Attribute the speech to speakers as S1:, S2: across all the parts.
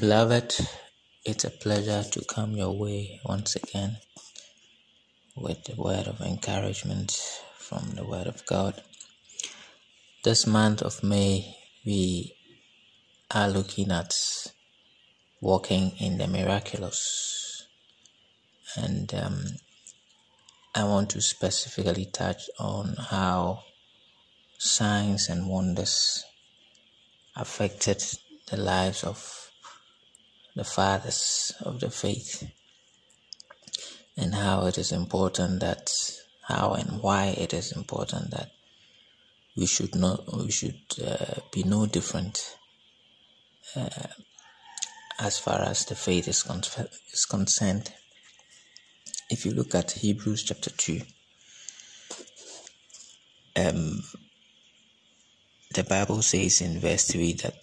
S1: Beloved, it's a pleasure to come your way once again with the word of encouragement from the Word of God. This month of May, we are looking at walking in the miraculous, and um, I want to specifically touch on how signs and wonders affected the lives of the fathers of the faith and how it is important that how and why it is important that we should not we should uh, be no different uh, as far as the faith is, con- is concerned. If you look at hebrews chapter 2 um, the bible says in verse 3 that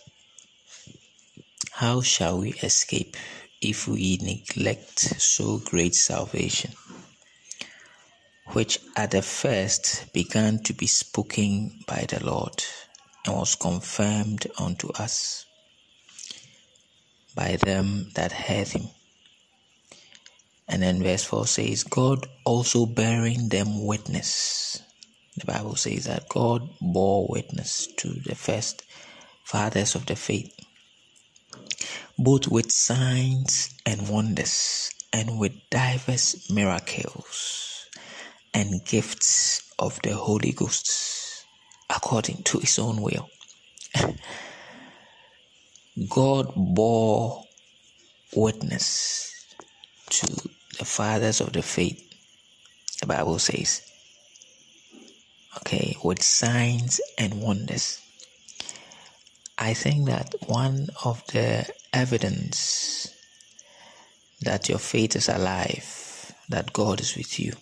S1: how shall we escape if we neglect so great salvation, which at the first began to be spoken by the Lord and was confirmed unto us by them that heard him? And then verse 4 says, God also bearing them witness. The Bible says that God bore witness to the first fathers of the faith both with signs and wonders, and with divers miracles and gifts of the Holy Ghost, according to his own will. God bore witness to the fathers of the faith, the Bible says. Okay, with signs and wonders. I think that one of the evidence that your faith is alive, that God is with you,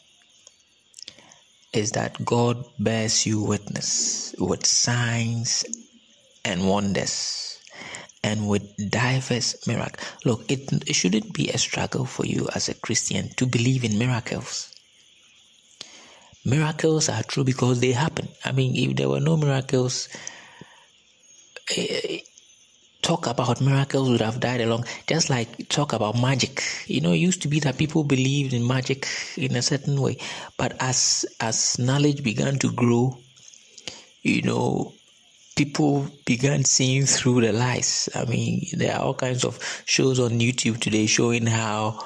S1: is that God bears you witness with signs and wonders and with diverse miracles. Look, it, it shouldn't be a struggle for you as a Christian to believe in miracles. Miracles are true because they happen. I mean, if there were no miracles, talk about miracles would have died along. Just like talk about magic. You know it used to be that people believed in magic in a certain way. But as as knowledge began to grow you know people began seeing through the lies. I mean there are all kinds of shows on youtube today showing how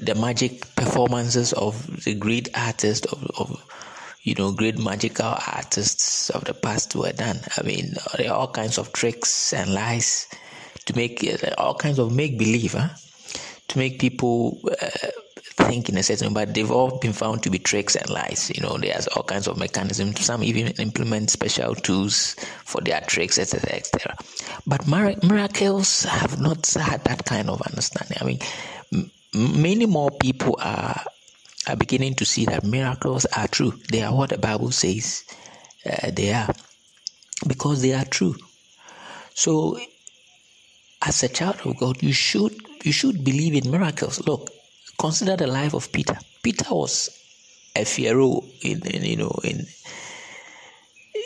S1: the magic performances of the great artists of, of you know, great magical artists of the past were done. I mean, there are all kinds of tricks and lies to make uh, all kinds of make believe, huh? to make people uh, think in a certain way. but they've all been found to be tricks and lies. You know, there's all kinds of mechanisms. Some even implement special tools for their tricks, etc., etc. But miracles have not had that kind of understanding. I mean, m- many more people are are beginning to see that miracles are true. They are what the Bible says uh, they are because they are true. So, as a child of God, you should you should believe in miracles. Look, consider the life of Peter. Peter was a pharaoh in, in you know in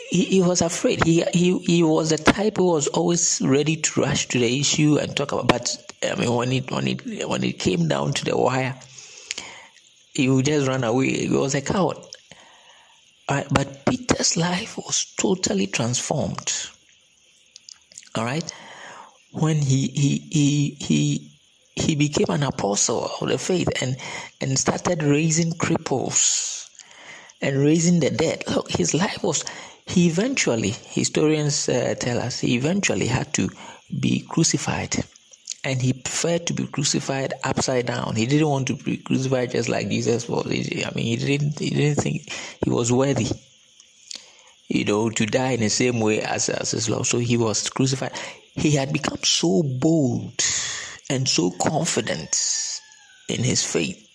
S1: he, he was afraid. He, he he was the type who was always ready to rush to the issue and talk about. But I mean, when it when it when it came down to the wire, he would just run away. He was a coward. Right, but Peter's life was totally transformed. All right, when he he he he he became an apostle of the faith and and started raising cripples and raising the dead. Look, his life was. He eventually, historians uh, tell us, he eventually had to be crucified and he preferred to be crucified upside down. He didn't want to be crucified just like Jesus was. I mean, he didn't. He didn't think he was worthy, you know, to die in the same way as as his Lord. So he was crucified. He had become so bold and so confident in his faith,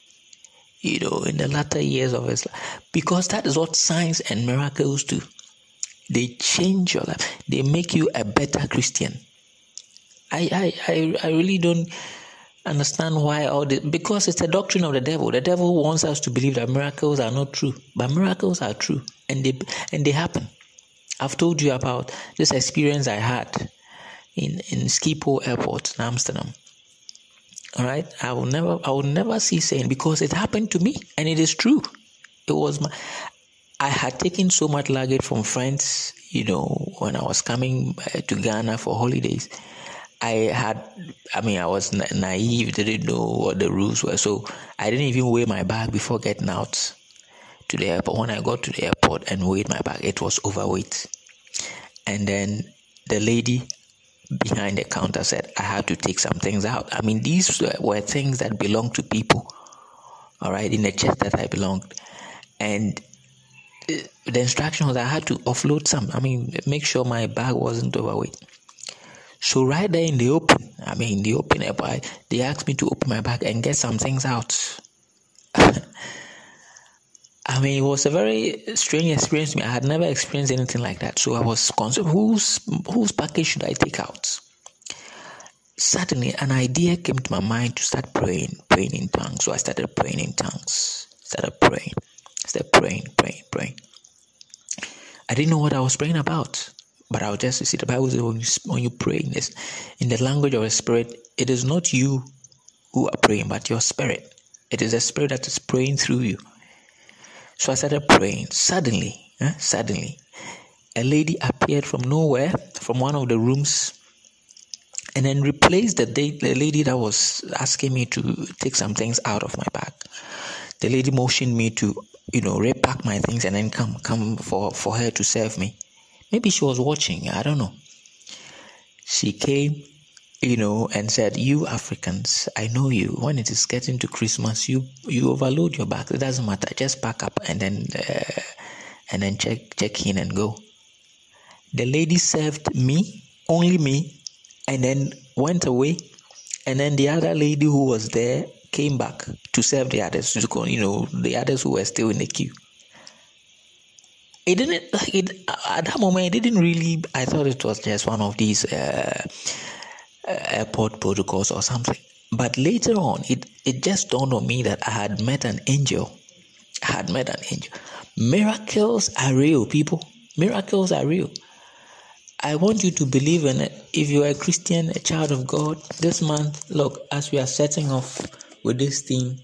S1: you know, in the latter years of his life, because that is what signs and miracles do. They change your life. They make you a better Christian I, I, I, I really don't understand why all this because it's a doctrine of the devil. The devil wants us to believe that miracles are not true, but miracles are true and they and they happen. I've told you about this experience I had, in, in Schiphol Airport in Amsterdam. All right, I will never, I will never see saying because it happened to me, and it is true. It was my, I had taken so much luggage from friends, you know, when I was coming uh, to Ghana for holidays. I had, I mean, I was naive, didn't know what the rules were, so I didn't even weigh my bag before getting out to the airport. When I got to the airport and weighed my bag, it was overweight. And then the lady behind the counter said I had to take some things out. I mean, these were things that belonged to people, all right, in the church that I belonged. And uh, the instruction was I had to offload some. I mean, make sure my bag wasn't overweight. So right there in the open, I mean, in the open eh, airport, they asked me to open my bag and get some things out. I mean, it was a very strange experience to me. I had never experienced anything like that. So I was concerned, whose, whose package should I take out? Suddenly, an idea came to my mind to start praying, praying in tongues. So I started praying in tongues. Started praying, started praying, praying, praying. I didn't know what I was praying about, but I'll just see the Bible says when you, when you pray in this, in the language of the Spirit, it is not you who are praying, but your spirit. It is the Spirit that is praying through you. So I started praying. Suddenly, eh, suddenly, a lady appeared from nowhere, from one of the rooms, and then replaced the, the lady that was asking me to take some things out of my bag. The lady motioned me to, you know, repack my things and then come, come for, for her to serve me. Maybe she was watching. I don't know. She came you know, and said, "You Africans, I know you. When it is getting to Christmas, you you overload your bag. It doesn't matter. Just pack up and then uh, and then check check in and go." The lady served me, only me, and then went away. And then the other lady who was there came back to serve the others. You know, the others who were still in the queue. It didn't like it at that moment. It didn't really. I thought it was just one of these. Uh, airport protocols or something. But later on, it, it just dawned on me that I had met an angel. I had met an angel. Miracles are real, people. Miracles are real. I want you to believe in it. If you are a Christian, a child of God, this month, look, as we are setting off with this theme,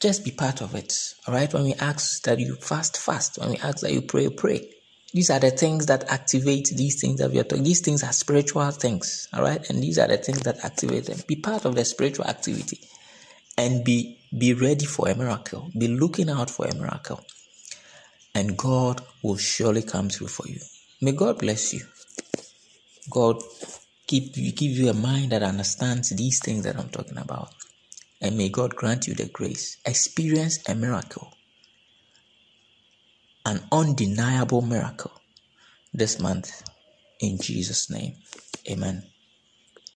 S1: just be part of it. All right. When we ask that you fast, fast. When we ask that you pray, pray. These are the things that activate these things that we are talking. These things are spiritual things, all right? And these are the things that activate them. Be part of the spiritual activity and be be ready for a miracle. Be looking out for a miracle. And God will surely come through for you. May God bless you. God keep give you a mind that understands these things that I'm talking about. And may God grant you the grace. Experience a miracle an undeniable miracle this month in Jesus' name. Amen.